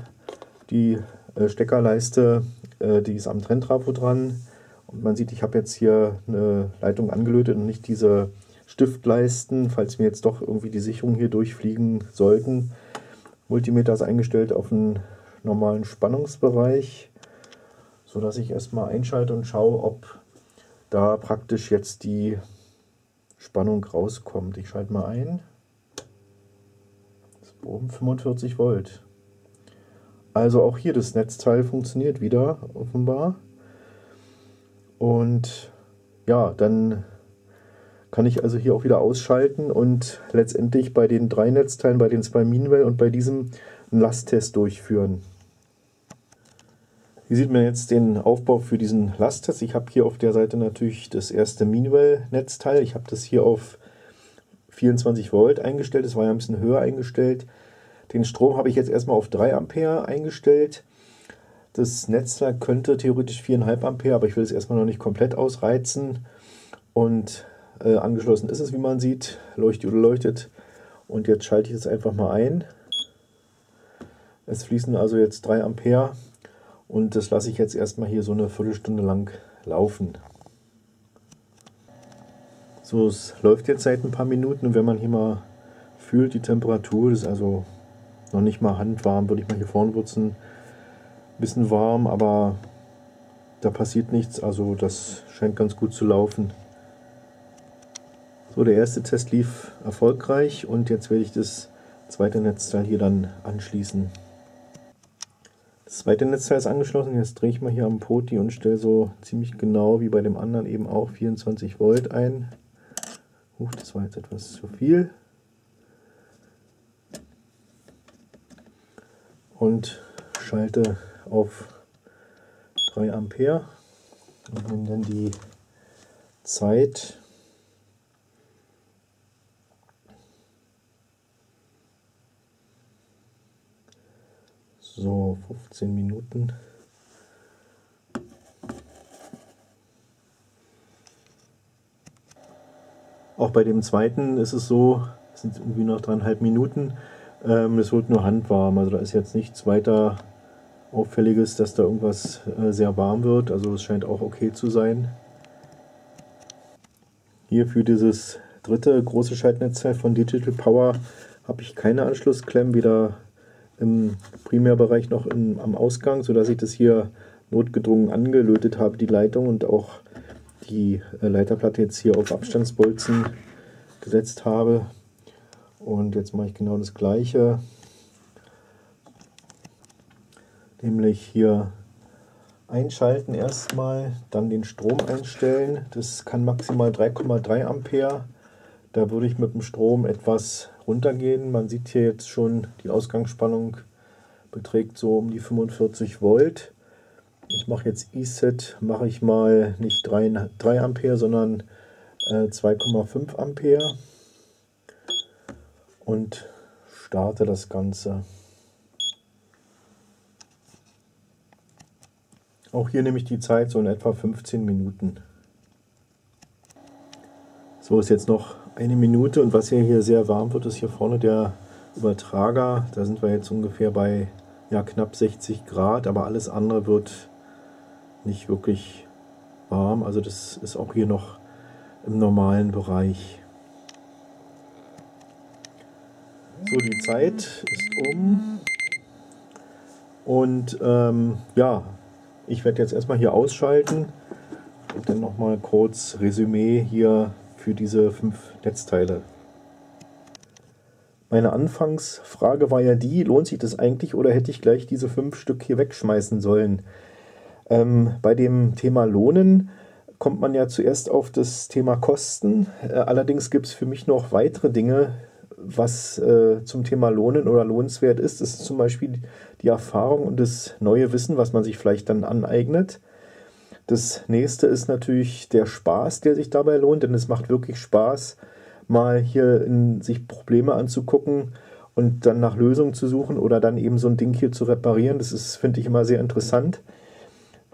die äh, Steckerleiste, äh, die ist am Trenntrafo dran. Und man sieht, ich habe jetzt hier eine Leitung angelötet und nicht diese Stiftleisten, falls mir jetzt doch irgendwie die Sicherungen hier durchfliegen sollten. Multimeter ist eingestellt auf einen normalen Spannungsbereich, sodass ich erstmal einschalte und schaue, ob da praktisch jetzt die Spannung rauskommt. Ich schalte mal ein oben 45 Volt. Also auch hier das Netzteil funktioniert wieder offenbar. Und ja, dann kann ich also hier auch wieder ausschalten und letztendlich bei den drei Netzteilen, bei den zwei Meanwell und bei diesem einen Lasttest durchführen. Hier sieht man jetzt den Aufbau für diesen Lasttest. Ich habe hier auf der Seite natürlich das erste Minuel-Netzteil. Ich habe das hier auf 24 Volt eingestellt. Das war ja ein bisschen höher eingestellt. Den Strom habe ich jetzt erstmal auf 3 Ampere eingestellt. Das Netzteil könnte theoretisch 4,5 Ampere, aber ich will es erstmal noch nicht komplett ausreizen. Und äh, angeschlossen ist es, wie man sieht. Leuchtet oder leuchtet. Und jetzt schalte ich es einfach mal ein. Es fließen also jetzt 3 Ampere und das lasse ich jetzt erstmal hier so eine Viertelstunde lang laufen. So, es läuft jetzt seit ein paar Minuten und wenn man hier mal fühlt, die Temperatur ist also noch nicht mal handwarm, würde ich mal hier vorne würzen. Bisschen warm, aber da passiert nichts, also das scheint ganz gut zu laufen. So, der erste Test lief erfolgreich und jetzt werde ich das zweite Netzteil hier dann anschließen. Das zweite Netzteil ist angeschlossen. Jetzt drehe ich mal hier am Poti und stelle so ziemlich genau wie bei dem anderen eben auch 24 Volt ein. Huch, das war jetzt etwas zu viel. Und schalte auf 3 Ampere und nehme dann die Zeit So, 15 Minuten. Auch bei dem zweiten ist es so, es sind irgendwie noch dreieinhalb Minuten. Ähm, es wird nur handwarm, also da ist jetzt nichts weiter Auffälliges, dass da irgendwas äh, sehr warm wird. Also es scheint auch okay zu sein. Hier für dieses dritte große Schaltnetzteil von Digital Power habe ich keine Anschlussklemmen, weder im Primärbereich noch in, am Ausgang, sodass ich das hier notgedrungen angelötet habe, die Leitung und auch die äh, Leiterplatte jetzt hier auf Abstandsbolzen gesetzt habe. Und jetzt mache ich genau das gleiche, nämlich hier einschalten erstmal, dann den Strom einstellen. Das kann maximal 3,3 Ampere. Da würde ich mit dem Strom etwas runtergehen. Man sieht hier jetzt schon, die Ausgangsspannung beträgt so um die 45 Volt. Ich mache jetzt ESET, mache ich mal nicht 3, 3 Ampere, sondern äh, 2,5 Ampere und starte das Ganze. Auch hier nehme ich die Zeit so in etwa 15 Minuten. So ist jetzt noch eine Minute und was hier, hier sehr warm wird, ist hier vorne der Übertrager. Da sind wir jetzt ungefähr bei ja, knapp 60 Grad, aber alles andere wird nicht wirklich warm. Also das ist auch hier noch im normalen Bereich. So, die Zeit ist um. Und ähm, ja, ich werde jetzt erstmal hier ausschalten und dann nochmal kurz Resümee hier für diese fünf Netzteile. Meine Anfangsfrage war ja die, lohnt sich das eigentlich oder hätte ich gleich diese fünf Stück hier wegschmeißen sollen? Ähm, bei dem Thema Lohnen kommt man ja zuerst auf das Thema Kosten. Äh, allerdings gibt es für mich noch weitere Dinge, was äh, zum Thema Lohnen oder lohnenswert ist. Das ist zum Beispiel die Erfahrung und das neue Wissen, was man sich vielleicht dann aneignet. Das nächste ist natürlich der Spaß, der sich dabei lohnt, denn es macht wirklich Spaß, mal hier in sich Probleme anzugucken und dann nach Lösungen zu suchen oder dann eben so ein Ding hier zu reparieren. Das finde ich, immer sehr interessant.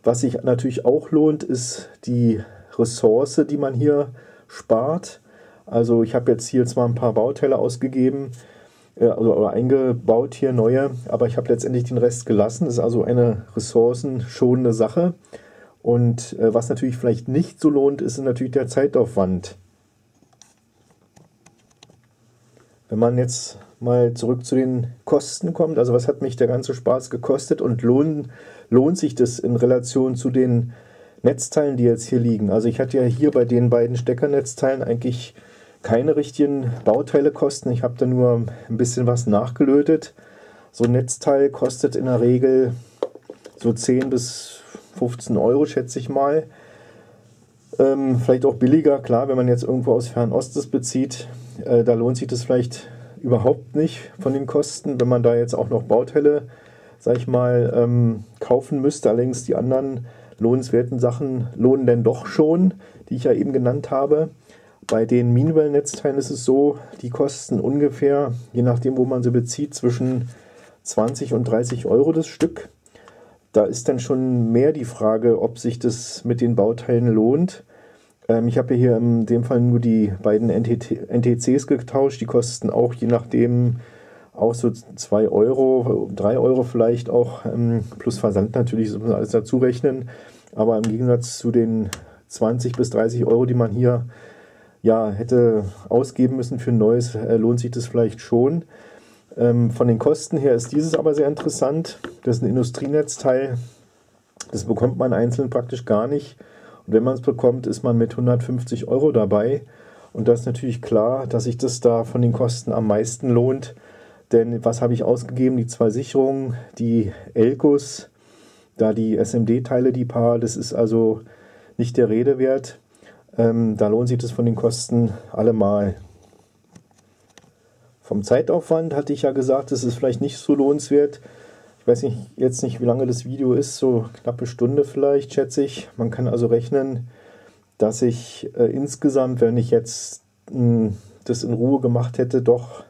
Was sich natürlich auch lohnt, ist die Ressource, die man hier spart. Also ich habe jetzt hier zwar ein paar Bauteile ausgegeben, äh, also oder eingebaut hier neue, aber ich habe letztendlich den Rest gelassen. Das ist also eine ressourcenschonende Sache. Und äh, was natürlich vielleicht nicht so lohnt, ist natürlich der Zeitaufwand. Wenn man jetzt mal zurück zu den Kosten kommt, also was hat mich der ganze Spaß gekostet und lohnt, lohnt sich das in Relation zu den Netzteilen, die jetzt hier liegen? Also ich hatte ja hier bei den beiden Steckernetzteilen eigentlich keine richtigen Bauteilekosten. Ich habe da nur ein bisschen was nachgelötet. So ein Netzteil kostet in der Regel so 10 bis 15 Euro, schätze ich mal. Ähm, vielleicht auch billiger, klar, wenn man jetzt irgendwo aus Fernost das bezieht, äh, da lohnt sich das vielleicht überhaupt nicht von den Kosten, wenn man da jetzt auch noch Bauteile sag ich mal, ähm, kaufen müsste. Allerdings die anderen lohnenswerten Sachen lohnen denn doch schon, die ich ja eben genannt habe. Bei den Meanwell-Netzteilen ist es so, die kosten ungefähr, je nachdem, wo man sie bezieht, zwischen 20 und 30 Euro das Stück. Da ist dann schon mehr die Frage, ob sich das mit den Bauteilen lohnt. Ähm, ich habe hier in dem Fall nur die beiden NTT, NTCs getauscht. Die kosten auch je nachdem auch so 2 Euro, 3 Euro vielleicht auch, ähm, plus Versand natürlich, das muss man alles dazu rechnen. Aber im Gegensatz zu den 20 bis 30 Euro, die man hier ja, hätte ausgeben müssen für ein neues, äh, lohnt sich das vielleicht schon. Ähm, von den Kosten her ist dieses aber sehr interessant. Das ist ein Industrienetzteil. Das bekommt man einzeln praktisch gar nicht. Und wenn man es bekommt, ist man mit 150 Euro dabei. Und das ist natürlich klar, dass sich das da von den Kosten am meisten lohnt. Denn was habe ich ausgegeben? Die zwei Sicherungen, die Elkos, da die SMD-Teile, die paar, das ist also nicht der Rede wert. Ähm, da lohnt sich das von den Kosten allemal. Vom Zeitaufwand hatte ich ja gesagt, das ist vielleicht nicht so lohnenswert. Weiß nicht, jetzt nicht, wie lange das Video ist, so knappe Stunde vielleicht, schätze ich. Man kann also rechnen, dass ich äh, insgesamt, wenn ich jetzt mh, hm, das in Ruhe gemacht hätte, doch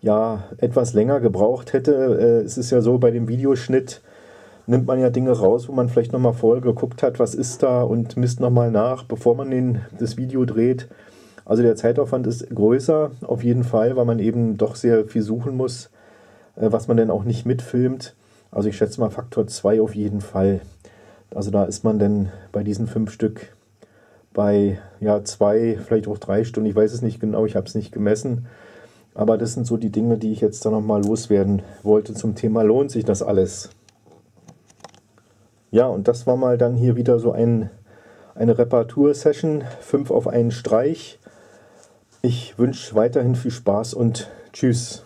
ja etwas länger gebraucht hätte. Äh, es ist ja so, bei dem Videoschnitt nimmt man ja Dinge raus, wo man vielleicht nochmal vorher geguckt hat, was ist da und misst nochmal nach, bevor man den, das Video dreht. Also der Zeitaufwand ist größer, auf jeden Fall, weil man eben doch sehr viel suchen muss, was man denn auch nicht mitfilmt. Also ich schätze mal Faktor 2 auf jeden Fall. Also da ist man denn bei diesen fünf Stück bei ja zwei, vielleicht auch drei Stunden. Ich weiß es nicht genau, ich habe es nicht gemessen. Aber das sind so die Dinge, die ich jetzt da nochmal loswerden wollte zum Thema, lohnt sich das alles? Ja, und das war mal dann hier wieder so ein, eine Reparatursession, fünf auf einen Streich. Ich wünsche weiterhin viel Spaß und tschüss.